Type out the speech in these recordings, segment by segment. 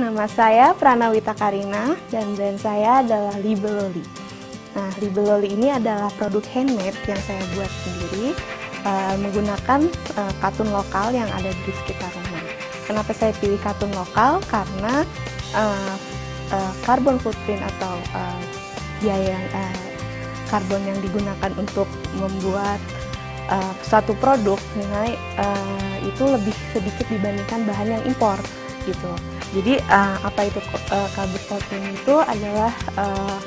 nama saya Pranawita Karina dan brand saya adalah Libeloli. Nah, Libeloli ini adalah produk handmade yang saya buat sendiri uh, menggunakan uh, katun lokal yang ada di sekitar rumah. Kenapa saya pilih katun lokal? Karena uh, uh, carbon footprint atau uh, biaya uh, karbon yang digunakan untuk membuat uh, suatu produk nilai uh, itu lebih sedikit dibandingkan bahan yang impor gitu. Jadi uh, apa itu uh, carbon footprint itu adalah uh,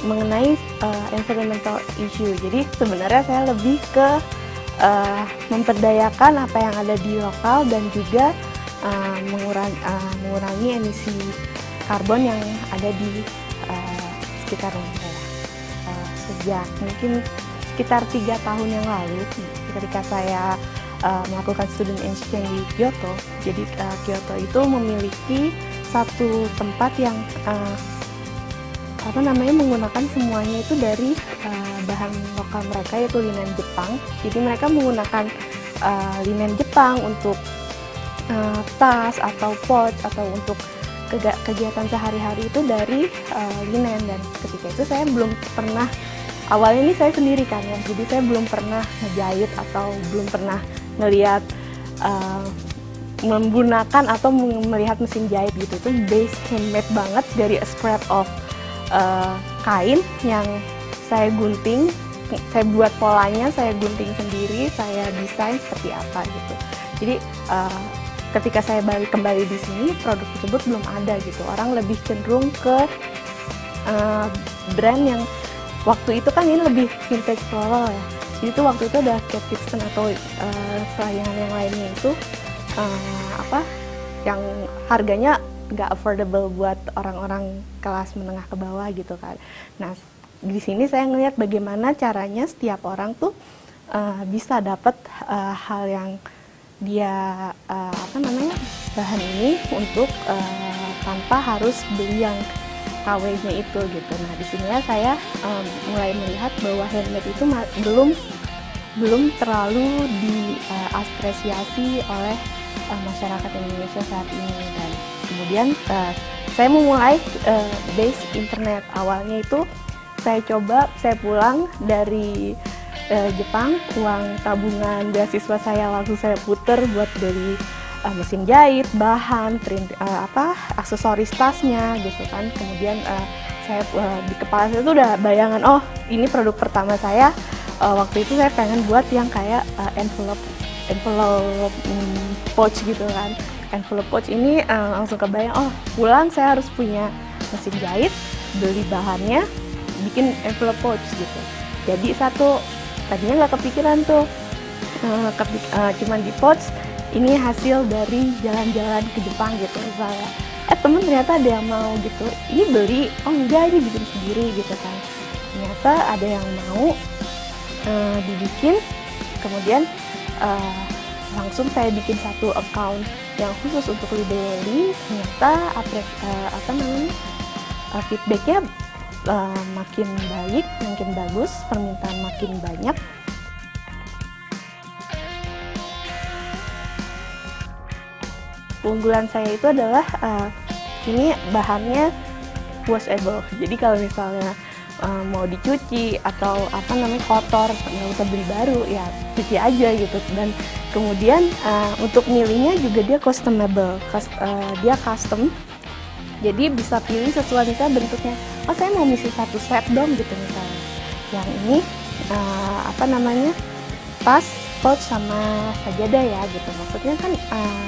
mengenai uh, environmental issue. Jadi sebenarnya saya lebih ke uh, memperdayakan apa yang ada di lokal dan juga uh, mengurangi, uh, mengurangi emisi karbon yang ada di uh, sekitar rumah. Uh, sejak mungkin sekitar tiga tahun yang lalu ketika saya uh, melakukan student exchange di Kyoto. Jadi uh, Kyoto itu memiliki satu tempat yang uh, apa namanya menggunakan semuanya itu dari uh, bahan lokal mereka yaitu linen Jepang. Jadi mereka menggunakan uh, linen Jepang untuk uh, tas atau pouch atau untuk kegiatan sehari-hari itu dari uh, linen. Dan ketika itu saya belum pernah awalnya ini saya sendiri kan ya. Jadi saya belum pernah ngejahit atau belum pernah ngelihat uh, menggunakan atau melihat mesin jahit gitu itu base handmade banget dari a scrap of uh, kain yang saya gunting saya buat polanya saya gunting sendiri saya desain seperti apa gitu. Jadi uh, ketika saya balik kembali di sini produk tersebut belum ada gitu. Orang lebih cenderung ke uh, brand yang waktu itu kan ini lebih vintage floral ya jadi itu waktu itu ada Cat Kitchen atau uh, yang lainnya itu uh, apa yang harganya nggak affordable buat orang-orang kelas menengah ke bawah gitu kan. Nah di sini saya ngelihat bagaimana caranya setiap orang tuh uh, bisa dapat uh, hal yang dia uh, apa namanya bahan ini untuk uh, tanpa harus beli yang KW-nya itu gitu. Nah di sini ya saya um, mulai melihat bahwa handmade itu belum belum terlalu diapresiasi uh, oleh uh, masyarakat Indonesia saat ini dan kemudian uh, saya memulai uh, base internet awalnya itu saya coba saya pulang dari uh, Jepang uang tabungan beasiswa saya langsung saya puter buat beli uh, mesin jahit, bahan, print, uh, apa aksesoris tasnya gitu kan. Kemudian uh, saya uh, di kepala saya itu udah bayangan oh ini produk pertama saya. Uh, waktu itu saya pengen buat yang kayak uh, envelope envelope um, pouch gitu kan. Envelope pouch ini uh, langsung kebayang oh pulang saya harus punya mesin jahit, beli bahannya, bikin envelope pouch gitu. Jadi satu tadinya nggak kepikiran tuh uh, kepik uh, cuman di pouch ini hasil dari jalan-jalan ke Jepang gitu misalnya. Eh temen ternyata ada yang mau gitu. Ini beli oh enggak ini bikin sendiri gitu kan. Ternyata ada yang mau uh, dibikin kemudian uh, langsung saya bikin satu account yang khusus untuk libeli ternyata uh, apa namanya uh, feedbacknya uh, makin baik makin bagus permintaan makin banyak keunggulan saya itu adalah uh, ini bahannya washable. Jadi kalau misalnya uh, mau dicuci atau apa namanya kotor nggak usah beli baru ya cuci aja gitu. Dan kemudian uh, untuk milihnya juga dia customable Cust, uh, dia custom. Jadi bisa pilih sesuai misalnya bentuknya. Oh saya mau misi satu set dong gitu misalnya. Yang ini uh, apa namanya tas pouch sama sajadah ya gitu. Maksudnya kan uh,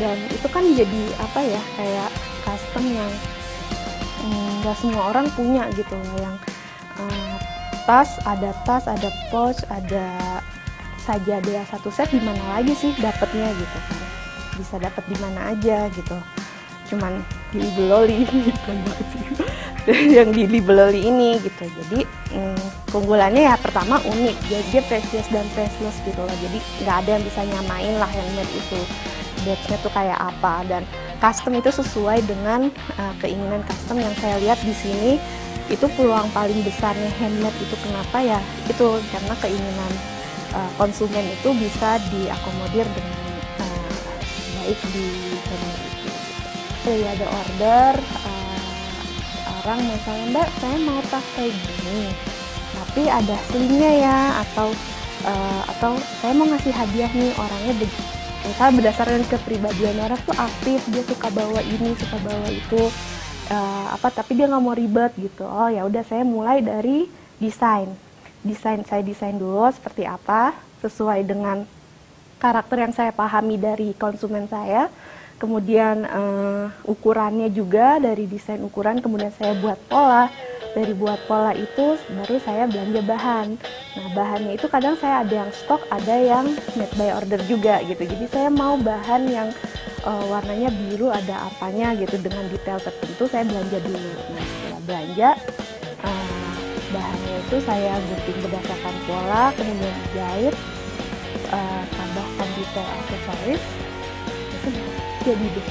dan itu kan jadi apa ya kayak custom yang mm, nggak mm, semua orang punya gitu yang uh, tas ada tas ada pouch ada saja ada satu set di mana lagi sih dapatnya gitu? Kan bisa dapat di mana aja gitu. Cuman di Libeloli gitu. Yang di Libeloli ini gitu. Jadi mm, keunggulannya ya pertama unik. Jadi dia precious dan priceless gitu loh. Jadi nggak ada yang bisa nyamain lah handmade itu batchnya tuh kayak apa dan custom itu sesuai dengan uh, keinginan custom yang saya lihat di sini. Itu peluang paling besarnya handmade itu kenapa ya? Itu karena keinginan uh, konsumen itu bisa diakomodir dengan uh, baik di handmade itu. jadi ada order uh, orang misalnya mbak saya mau kayak gini tapi ada slingnya ya atau uh, atau saya mau ngasih hadiah nih orangnya misalnya berdasarkan kepribadian orang tuh aktif dia suka bawa ini suka bawa itu uh, apa tapi dia nggak mau ribet gitu. Oh ya udah saya mulai dari desain. Desain saya desain dulu seperti apa sesuai dengan karakter yang saya pahami dari konsumen saya. Kemudian uh, ukurannya juga dari desain ukuran kemudian saya buat pola dari buat pola itu baru saya belanja bahan. Nah bahannya itu kadang saya ada yang stok ada yang made by order juga gitu. Jadi saya mau bahan yang uh, warnanya biru ada apanya gitu dengan detail tertentu saya belanja dulu. Nah setelah belanja uh, bahannya itu saya gunting berdasarkan pola kemudian jahit uh, tambahkan detail aksesoris jadi deh.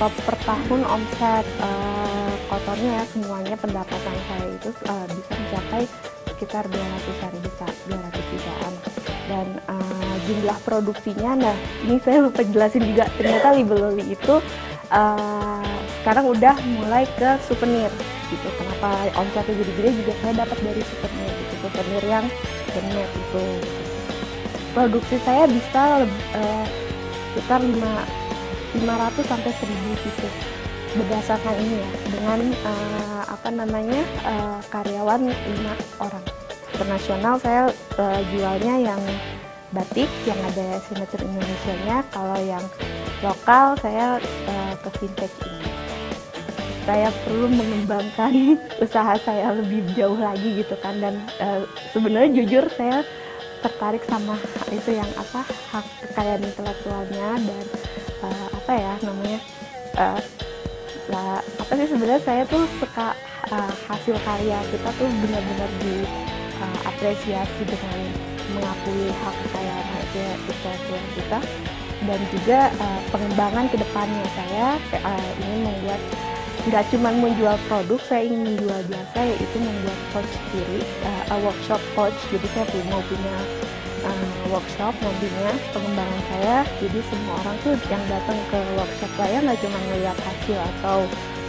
Top per tahun omset uh, kotornya ya semuanya pendapatan saya itu uh, bisa mencapai sekitar 200 juta 200 jutaan. Dan uh, jumlah produksinya nah ini saya lupa jelasin juga ternyata Libeloli itu uh, sekarang udah mulai ke souvenir gitu. Kenapa omsetnya jadi gede juga saya dapat dari souvenir gitu. Souvenir yang handmade itu produksi saya bisa uh, sekitar 5 500 sampai 1000 pieces berdasarkan ini ya dengan uh, apa namanya uh, karyawan lima orang. Internasional saya uh, jualnya yang batik yang ada signature Indonesia-nya. Kalau yang lokal saya uh, ke vintage ini. Saya perlu mengembangkan usaha saya lebih jauh lagi gitu kan. Dan uh, sebenarnya jujur saya tertarik sama itu yang apa hak kekayaan intelektualnya dan uh, apa ya namanya uh, lah apa sih sebenarnya saya tuh suka uh, hasil karya kita tuh benar-benar di uh, apresiasi dengan mengakui hak kekayaan intelektual kita. Dan juga uh, pengembangan ke depannya saya uh, ingin membuat nggak cuma menjual produk saya ingin menjual jasa yaitu membuat pouch sendiri uh, workshop pouch jadi saya mau punya uh, workshop nantinya pengembangan saya. Jadi semua orang tuh yang datang ke workshop saya nggak cuma melihat hasil atau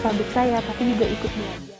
produk saya tapi juga ikut belajar